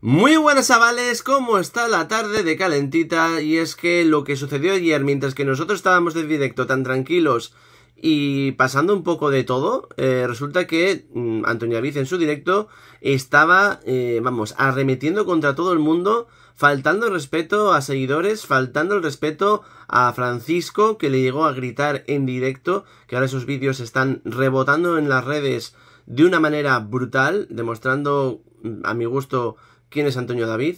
Muy buenas chavales, ¿cómo está la tarde de calentita? Y es que lo que sucedió ayer, mientras que nosotros estábamos de directo tan tranquilos y pasando un poco de todo, eh, resulta que mm, Antonio Aviz en su directo estaba, eh, vamos, arremetiendo contra todo el mundo, faltando el respeto a seguidores, faltando el respeto a Francisco, que le llegó a gritar en directo, que ahora esos vídeos están rebotando en las redes de una manera brutal, demostrando, mm, a mi gusto, quién es Antonio David,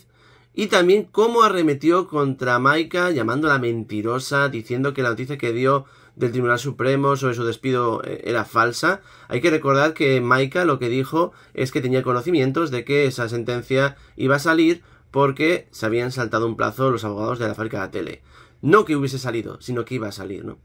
y también cómo arremetió contra Maika llamándola mentirosa, diciendo que la noticia que dio del Tribunal Supremo sobre su despido eh, era falsa. Hay que recordar que Maika lo que dijo es que tenía conocimientos de que esa sentencia iba a salir porque se habían saltado un plazo los abogados de la fábrica de la tele. No que hubiese salido, sino que iba a salir, ¿no?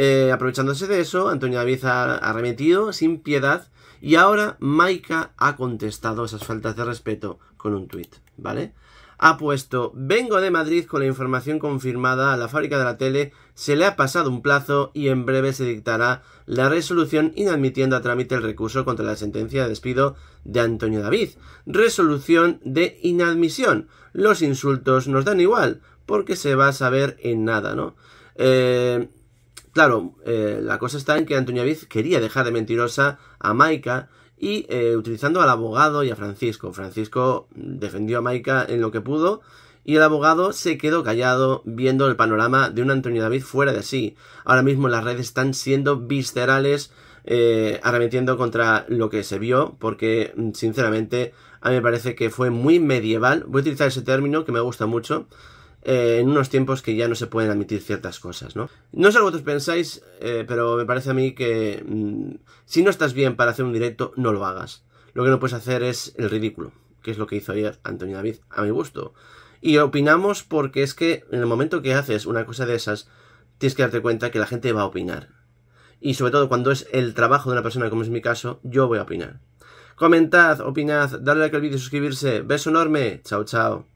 Eh, aprovechándose de eso, Antonio David ha arremetido sin piedad y ahora Maika ha contestado esas faltas de respeto con un tuit, ¿vale? Ha puesto, vengo de Madrid con la información confirmada a la fábrica de la tele, se le ha pasado un plazo y en breve se dictará la resolución inadmitiendo a trámite el recurso contra la sentencia de despido de Antonio David. Resolución de inadmisión. Los insultos nos dan igual, porque se va a saber en nada, ¿no? Eh, Claro, eh, la cosa está en que Antonio Aviz quería dejar de mentirosa a Maika y eh, utilizando al abogado y a Francisco. Francisco defendió a Maika en lo que pudo y el abogado se quedó callado viendo el panorama de un Antonio David fuera de sí. Ahora mismo las redes están siendo viscerales eh, arremetiendo contra lo que se vio porque sinceramente a mí me parece que fue muy medieval. Voy a utilizar ese término que me gusta mucho eh, en unos tiempos que ya no se pueden admitir ciertas cosas, ¿no? No sé lo que vosotros pensáis, eh, pero me parece a mí que mm, si no estás bien para hacer un directo, no lo hagas. Lo que no puedes hacer es el ridículo, que es lo que hizo ayer Antonio David, a mi gusto. Y opinamos porque es que en el momento que haces una cosa de esas, tienes que darte cuenta que la gente va a opinar. Y sobre todo cuando es el trabajo de una persona, como es mi caso, yo voy a opinar. Comentad, opinad, darle like al vídeo, suscribirse. Beso enorme. Chao, chao.